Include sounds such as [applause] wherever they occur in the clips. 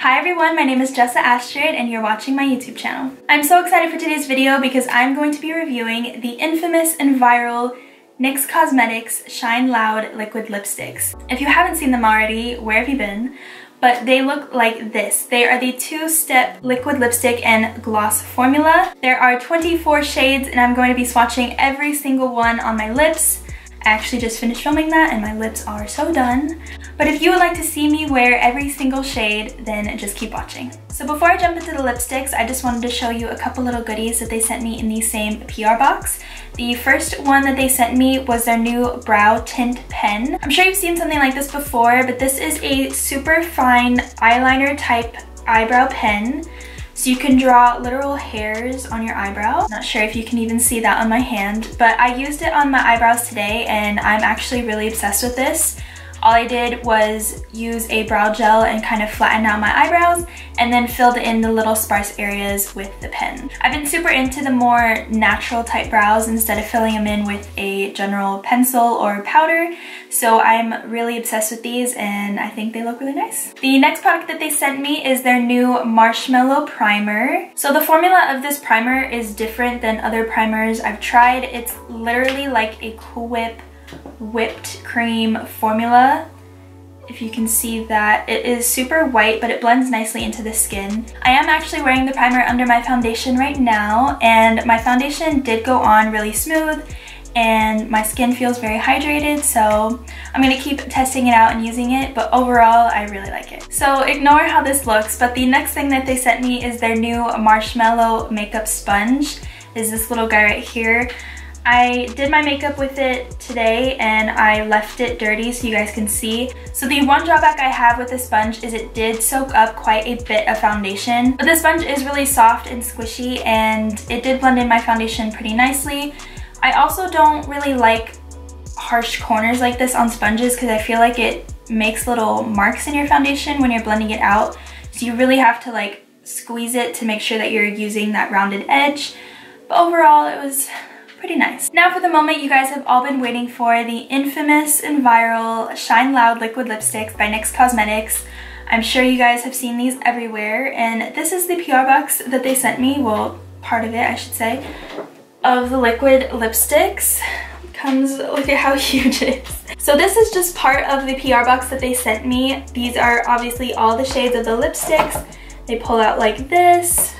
Hi everyone, my name is Jessa Astrid and you're watching my YouTube channel. I'm so excited for today's video because I'm going to be reviewing the infamous and viral NYX Cosmetics Shine Loud Liquid Lipsticks. If you haven't seen them already, where have you been? But they look like this. They are the two-step liquid lipstick and gloss formula. There are 24 shades and I'm going to be swatching every single one on my lips. I actually just finished filming that and my lips are so done. But if you would like to see me wear every single shade, then just keep watching. So before I jump into the lipsticks, I just wanted to show you a couple little goodies that they sent me in the same PR box. The first one that they sent me was their new brow tint pen. I'm sure you've seen something like this before, but this is a super fine eyeliner type eyebrow pen. So you can draw literal hairs on your eyebrow. Not sure if you can even see that on my hand, but I used it on my eyebrows today and I'm actually really obsessed with this. All I did was use a brow gel and kind of flatten out my eyebrows and then filled in the little sparse areas with the pen. I've been super into the more natural type brows instead of filling them in with a general pencil or powder. So I'm really obsessed with these and I think they look really nice. The next product that they sent me is their new Marshmallow Primer. So the formula of this primer is different than other primers I've tried. It's literally like a Cool Whip whipped cream formula. If you can see that, it is super white, but it blends nicely into the skin. I am actually wearing the primer under my foundation right now, and my foundation did go on really smooth, and my skin feels very hydrated, so I'm gonna keep testing it out and using it, but overall, I really like it. So ignore how this looks, but the next thing that they sent me is their new Marshmallow Makeup Sponge. Is this little guy right here. I did my makeup with it today and I left it dirty so you guys can see. So the one drawback I have with this sponge is it did soak up quite a bit of foundation. But the sponge is really soft and squishy and it did blend in my foundation pretty nicely. I also don't really like harsh corners like this on sponges because I feel like it makes little marks in your foundation when you're blending it out. So you really have to like squeeze it to make sure that you're using that rounded edge. But overall, it was pretty nice. Now for the moment you guys have all been waiting for, the infamous and viral Shine Loud Liquid Lipsticks by NYX Cosmetics. I'm sure you guys have seen these everywhere and this is the PR box that they sent me, well part of it I should say, of the liquid lipsticks. Comes, look at how [laughs] huge it is. So this is just part of the PR box that they sent me. These are obviously all the shades of the lipsticks. They pull out like this.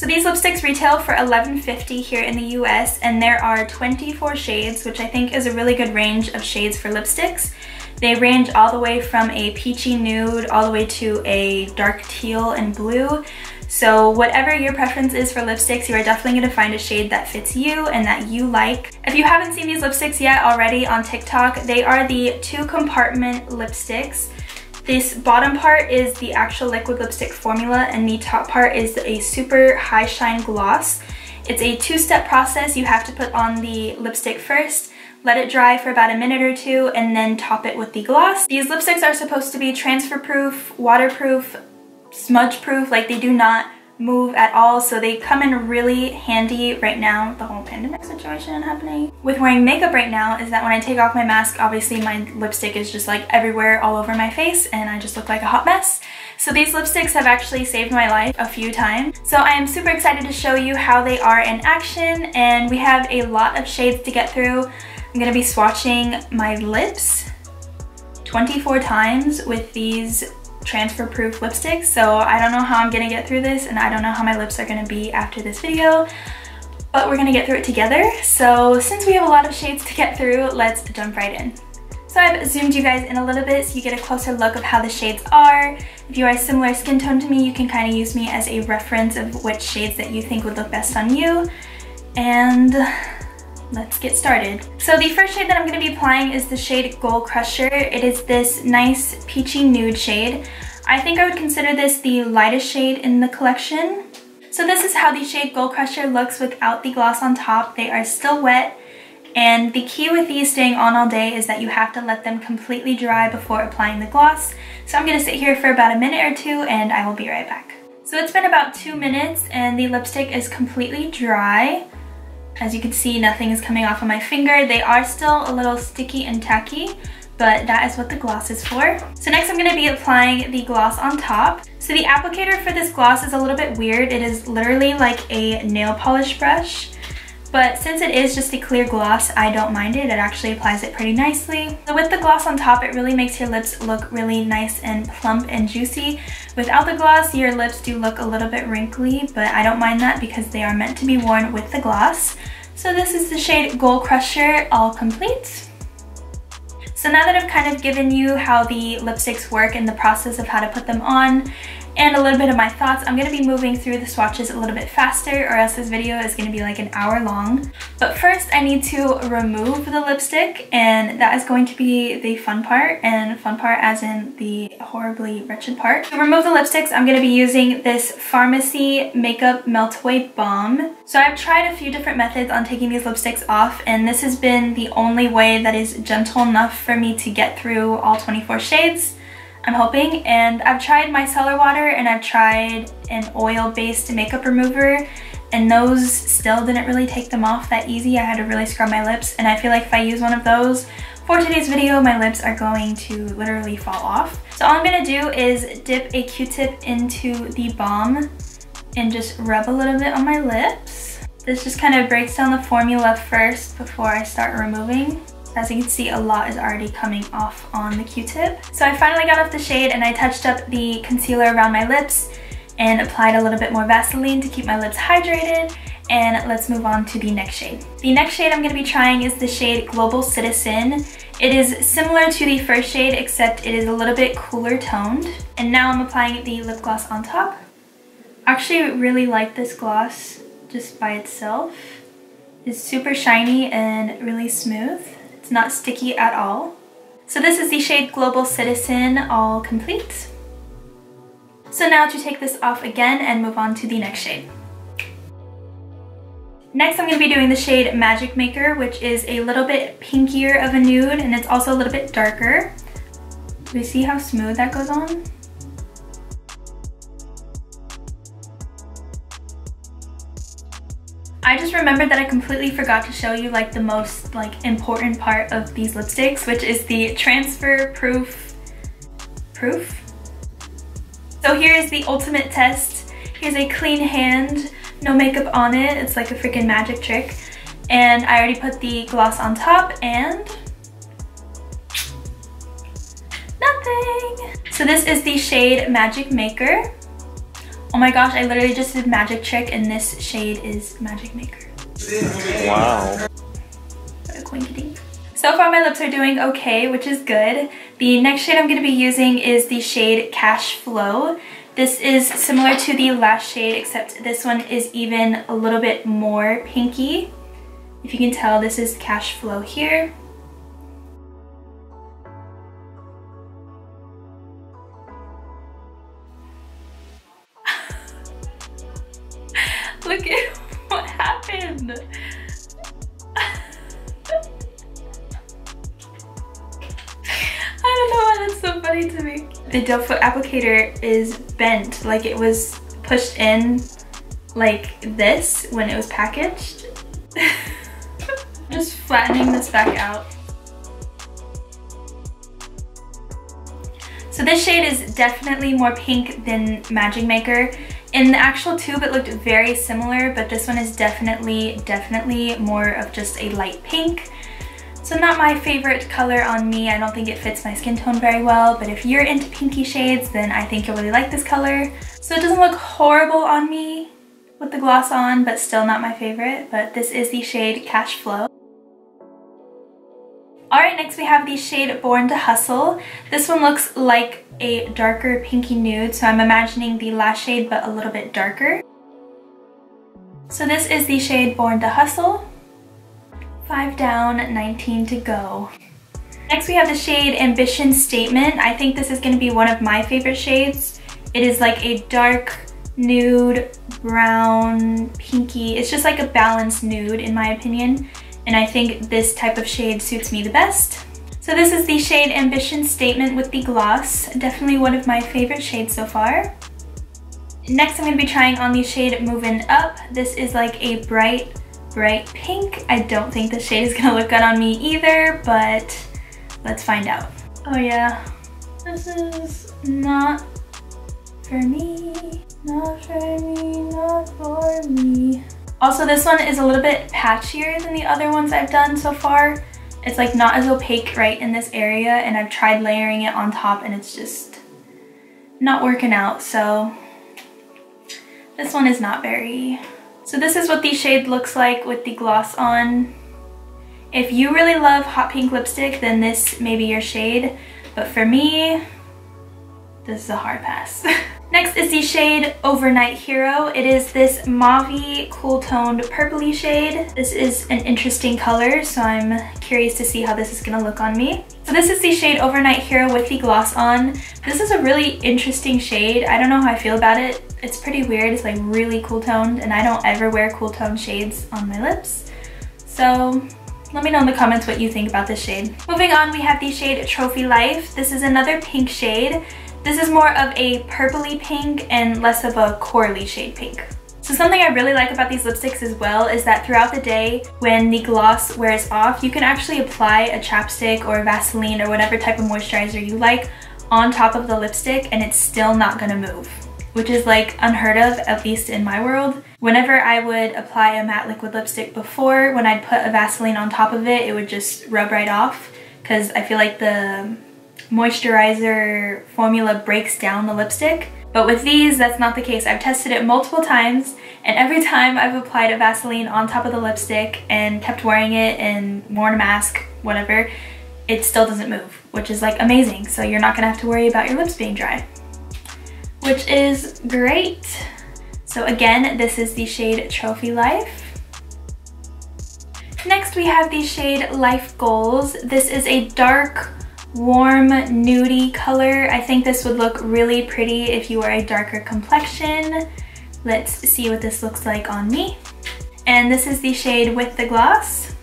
So these lipsticks retail for $11.50 here in the US and there are 24 shades, which I think is a really good range of shades for lipsticks. They range all the way from a peachy nude all the way to a dark teal and blue. So whatever your preference is for lipsticks, you are definitely gonna find a shade that fits you and that you like. If you haven't seen these lipsticks yet already on TikTok, they are the two compartment lipsticks. This bottom part is the actual liquid lipstick formula and the top part is a super high shine gloss. It's a two-step process. You have to put on the lipstick first, let it dry for about a minute or two, and then top it with the gloss. These lipsticks are supposed to be transfer proof, waterproof, smudge proof, like they do not move at all. So they come in really handy right now. The whole pandemic situation happening. With wearing makeup right now is that when I take off my mask obviously my lipstick is just like everywhere all over my face and I just look like a hot mess. So these lipsticks have actually saved my life a few times. So I am super excited to show you how they are in action. And we have a lot of shades to get through. I'm gonna be swatching my lips 24 times with these transfer proof lipstick so I don't know how I'm gonna get through this and I don't know how my lips are gonna be after this video but we're gonna get through it together so since we have a lot of shades to get through let's jump right in. So I've zoomed you guys in a little bit so you get a closer look of how the shades are. If you are a similar skin tone to me, you can kind of use me as a reference of which shades that you think would look best on you. And let's get started. So the first shade that I'm going to be applying is the shade Goal Crusher. It is this nice peachy nude shade. I think I would consider this the lightest shade in the collection. So this is how the shade Goal Crusher looks without the gloss on top. They are still wet and the key with these staying on all day is that you have to let them completely dry before applying the gloss. So I'm going to sit here for about a minute or two and I will be right back. So it's been about two minutes and the lipstick is completely dry. As you can see, nothing is coming off of my finger. They are still a little sticky and tacky, but that is what the gloss is for. So next I'm gonna be applying the gloss on top. So the applicator for this gloss is a little bit weird. It is literally like a nail polish brush. But since it is just a clear gloss, I don't mind it. It actually applies it pretty nicely. So with the gloss on top, it really makes your lips look really nice and plump and juicy. Without the gloss, your lips do look a little bit wrinkly, but I don't mind that because they are meant to be worn with the gloss. So this is the shade Goal Crusher, all complete. So now that I've kind of given you how the lipsticks work and the process of how to put them on, and a little bit of my thoughts. I'm to be moving through the swatches a little bit faster or else this video is to be like an hour long. But first I need to remove the lipstick and that is going to be the fun part and fun part as in the horribly wretched part. To remove the lipsticks I'm to be using this Farmacy Makeup Melt Away Balm. So I've tried a few different methods on taking these lipsticks off and this has been the only way that is gentle enough for me to get through all 24 shades. I'm hoping. And I've tried micellar water and I've tried an oil-based makeup remover and those still didn't really take them off that easy. I had to really scrub my lips and I feel like if I use one of those for today's video, my lips are going to literally fall off. So all I'm gonna do is dip a Q-tip into the balm and just rub a little bit on my lips. This just kind of breaks down the formula first before I start removing. As you can see, a lot is already coming off on the Q-tip. So I finally got off the shade and I touched up the concealer around my lips and applied a little bit more Vaseline to keep my lips hydrated and let's move on to the next shade. The next shade I'm going to be trying is the shade Global Citizen. It is similar to the first shade except it is a little bit cooler toned. And now I'm applying the lip gloss on top. I actually really like this gloss just by itself. It's super shiny and really smooth. It's not sticky at all. So this is the shade Global Citizen, all complete. So now to take this off again and move on to the next shade. Next I'm going to be doing the shade Magic Maker, which is a little bit pinkier of a nude and it's also a little bit darker. You see how smooth that goes on? I just remembered that I completely forgot to show you like the most like important part of these lipsticks, which is the transfer proof, proof? So here's the ultimate test. Here's a clean hand, no makeup on it. It's like a freaking magic trick. And I already put the gloss on top and nothing. So this is the shade Magic Maker. Oh my gosh, I literally just did Magic Trick and this shade is Magic Maker. Wow. What a quinkity. So far my lips are doing okay, which is good. The next shade I'm going to be using is the shade Cash Flow. This is similar to the last shade, except this one is even a little bit more pinky. If you can tell, this is Cash Flow here. The doe foot applicator is bent, like it was pushed in like this when it was packaged. [laughs] Just flattening this back out. So this shade is definitely more pink than Magic Maker. In the actual tube, it looked very similar, but this one is definitely, definitely more of just a light pink. So not my favorite color on me. I don't think it fits my skin tone very well, but if you're into pinky shades, then I think you'll really like this color. So it doesn't look horrible on me with the gloss on, but still not my favorite. But this is the shade Cash Flow. Alright, next we have the shade Born to Hustle. This one looks like a darker pinky nude, so I'm imagining the last shade but a little bit darker. So this is the shade Born to Hustle. 5 down, 19 to go. Next we have the shade Ambition Statement. I think this is going to be one of my favorite shades. It is like a dark nude, brown, pinky. It's just like a balanced nude in my opinion and I think this type of shade suits me the best. So this is the shade Ambition Statement with the gloss. Definitely one of my favorite shades so far. Next I'm going to be trying on the shade Moving Up. This is like a bright, bright pink. I don't think the shade is to look good on me either, but let's find out. Oh yeah, this is not for me, not for me, not for me. Also, this one is a little bit patchier than the other ones I've done so far. It's like not as opaque right in this area and I've tried layering it on top and it's just not working out. So this one is not very... So this is what the shade looks like with the gloss on. If you really love hot pink lipstick, then this may be your shade. But for me, this is a hard pass. [laughs] Next is the shade Overnight Hero. It is this mauve cool toned purpley shade. This is an interesting color, so I'm curious to see how this is gonna look on me. So this is the shade Overnight Hero with the gloss on. This is a really interesting shade. I don't know how I feel about it. It's pretty weird. It's like really cool toned and I don't ever wear cool toned shades on my lips. So let me know in the comments what you think about this shade. Moving on, we have the shade Trophy Life. This is another pink shade. This is more of a purpley pink and less of a corally shade pink. So something I really like about these lipsticks as well is that throughout the day, when the gloss wears off, you can actually apply a chapstick or Vaseline or whatever type of moisturizer you like on top of the lipstick and it's still not gonna move which is like unheard of, at least in my world. Whenever I would apply a matte liquid lipstick before, when I'd put a Vaseline on top of it, it would just rub right off because I feel like the moisturizer formula breaks down the lipstick. But with these, that's not the case. I've tested it multiple times and every time I've applied a Vaseline on top of the lipstick and kept wearing it and worn a mask, whatever, it still doesn't move, which is like amazing. So you're not gonna have to worry about your lips being dry, which is great. So again, this is the shade Trophy Life. Next we have the shade Life Goals. This is a dark warm nudie color. I think this would look really pretty if you are a darker complexion. Let's see what this looks like on me. And this is the shade with the gloss.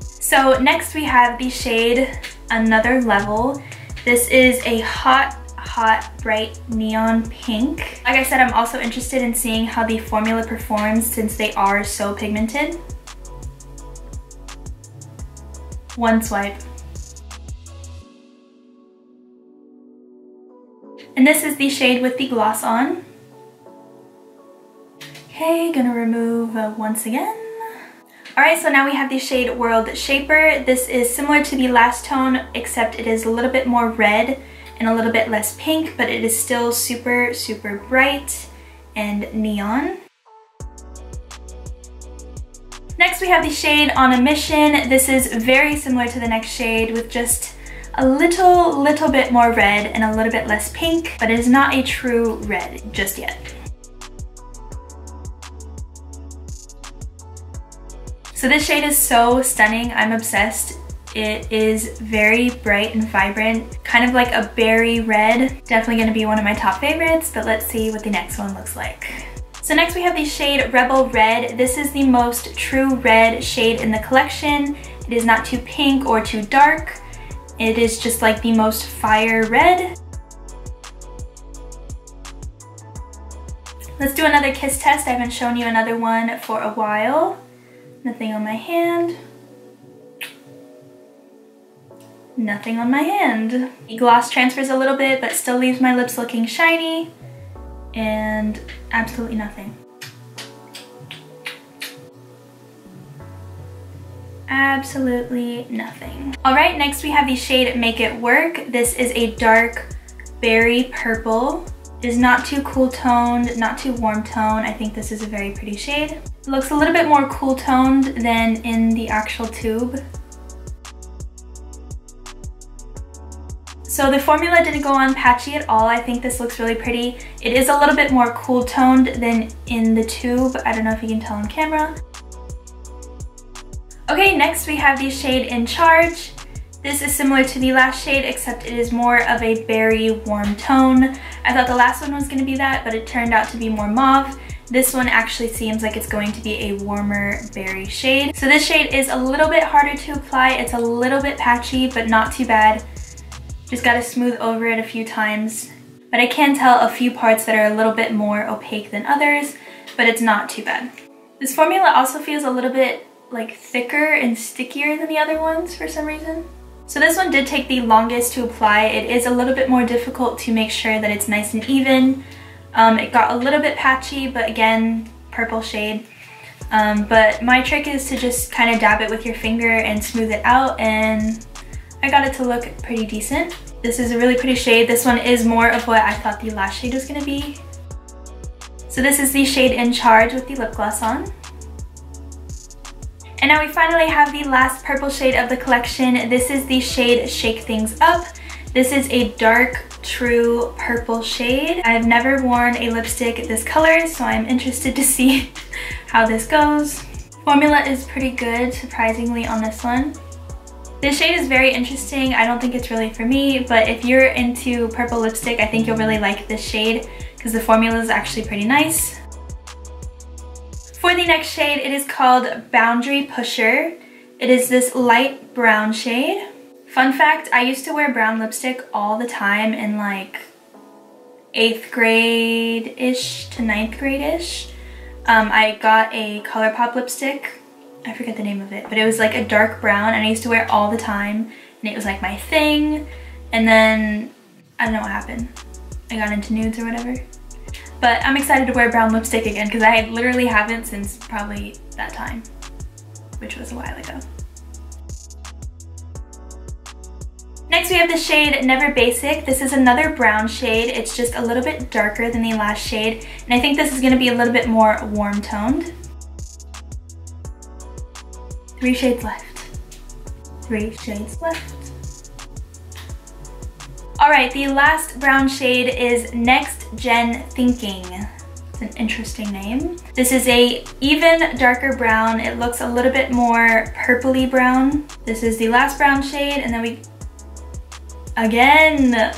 So next we have the shade Another Level. This is a hot, hot, bright neon pink. Like I said, I'm also interested in seeing how the formula performs since they are so pigmented. One swipe. And this is the shade with the gloss on. Okay, gonna remove uh, once again. Alright, so now we have the shade World Shaper. This is similar to the last tone, except it is a little bit more red and a little bit less pink, but it is still super, super bright and neon. Next we have the shade On a Mission. This is very similar to the next shade with just a little, little bit more red and a little bit less pink, but it is not a true red just yet. So this shade is so stunning. I'm obsessed. It is very bright and vibrant, kind of like a berry red. Definitely gonna be one of my top favorites, but let's see what the next one looks like. So next we have the shade Rebel Red. This is the most true red shade in the collection. It is not too pink or too dark. It is just like the most fire red. Let's do another kiss test. I haven't shown you another one for a while. Nothing on my hand. Nothing on my hand. The gloss transfers a little bit, but still leaves my lips looking shiny. And absolutely nothing. absolutely nothing. All right, next we have the shade Make It Work. This is a dark berry purple. It is not too cool toned, not too warm toned. I think this is a very pretty shade. It looks a little bit more cool toned than in the actual tube. So the formula didn't go on patchy at all. I think this looks really pretty. It is a little bit more cool toned than in the tube. I don't know if you can tell on camera. Okay, next we have the shade In Charge. This is similar to the last shade, except it is more of a berry warm tone. I thought the last one was going to be that, but it turned out to be more mauve. This one actually seems like it's going to be a warmer berry shade. So this shade is a little bit harder to apply. It's a little bit patchy, but not too bad. Just gotta smooth over it a few times. But I can tell a few parts that are a little bit more opaque than others, but it's not too bad. This formula also feels a little bit like thicker and stickier than the other ones for some reason. So this one did take the longest to apply. It is a little bit more difficult to make sure that it's nice and even. Um, it got a little bit patchy, but again, purple shade. Um, but my trick is to just kind of dab it with your finger and smooth it out and I got it to look pretty decent. This is a really pretty shade. This one is more of what I thought the last shade was gonna be. So this is the shade In Charge with the lip gloss on. And now we finally have the last purple shade of the collection. This is the shade Shake Things Up. This is a dark, true purple shade. I've never worn a lipstick this color, so I'm interested to see [laughs] how this goes. Formula is pretty good, surprisingly, on this one. This shade is very interesting. I don't think it's really for me, but if you're into purple lipstick, I think you'll really like this shade because the formula is actually pretty nice. For the next shade, it is called Boundary Pusher. It is this light brown shade. Fun fact, I used to wear brown lipstick all the time in like 8th grade-ish to ninth grade-ish. Um, I got a ColourPop lipstick. I forget the name of it, but it was like a dark brown and I used to wear it all the time and it was like my thing. And then, I don't know what happened. I got into nudes or whatever. But I'm excited to wear brown lipstick again because I literally haven't since probably that time, which was a while ago. Next we have the shade Never Basic. This is another brown shade. It's just a little bit darker than the last shade. And I think this is gonna be a little bit more warm toned. Three shades left. Three shades left. All right, the last brown shade is Next Gen Thinking. It's an interesting name. This is a even darker brown. It looks a little bit more purpley brown. This is the last brown shade and then we, again,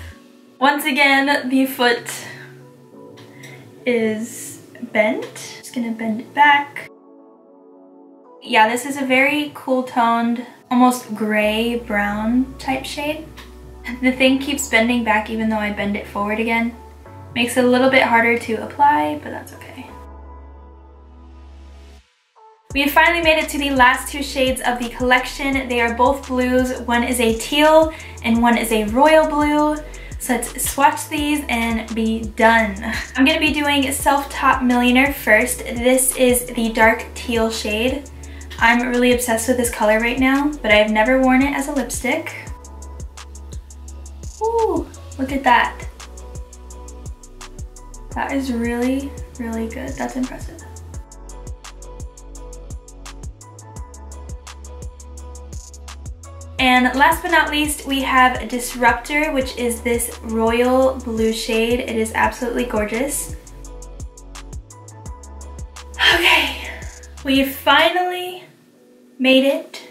[laughs] once again, the foot is bent. Just gonna bend it back. Yeah, this is a very cool toned, almost gray brown type shade. The thing keeps bending back even though I bend it forward again. Makes it a little bit harder to apply, but that's okay. We have finally made it to the last two shades of the collection. They are both blues. One is a teal and one is a royal blue. So let's swatch these and be done. I'm gonna be doing Self-Taught Millionaire first. This is the dark teal shade. I'm really obsessed with this color right now, but I've never worn it as a lipstick. Ooh, look at that. That is really, really good. That's impressive. And last but not least, we have Disruptor, which is this royal blue shade. It is absolutely gorgeous. Okay, we finally made it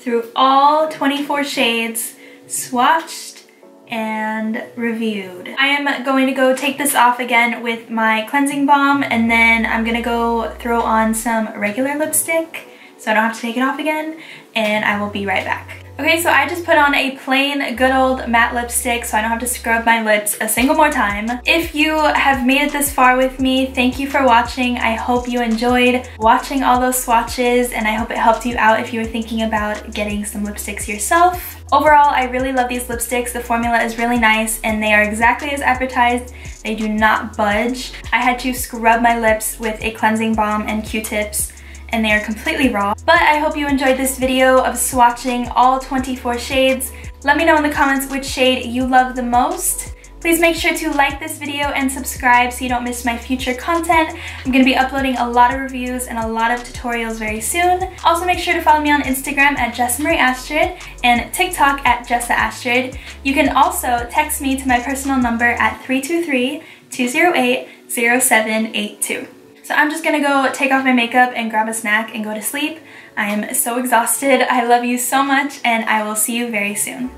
through all 24 shades, swatched and reviewed. I am going to go take this off again with my cleansing balm and then I'm gonna go throw on some regular lipstick so I don't have to take it off again and I will be right back. Okay, so I just put on a plain good old matte lipstick so I don't have to scrub my lips a single more time. If you have made it this far with me, thank you for watching. I hope you enjoyed watching all those swatches and I hope it helped you out if you were thinking about getting some lipsticks yourself. Overall, I really love these lipsticks. The formula is really nice and they are exactly as advertised. They do not budge. I had to scrub my lips with a cleansing balm and Q-tips and they are completely raw. But I hope you enjoyed this video of swatching all 24 shades. Let me know in the comments which shade you love the most. Please make sure to like this video and subscribe so you don't miss my future content. I'm going to be uploading a lot of reviews and a lot of tutorials very soon. Also make sure to follow me on Instagram at Jessamarie Astrid and TikTok at Jessa Astrid. You can also text me to my personal number at 323-208-0782. So I'm just gonna go take off my makeup and grab a snack and go to sleep. I am so exhausted. I love you so much and I will see you very soon.